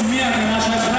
смерти нашей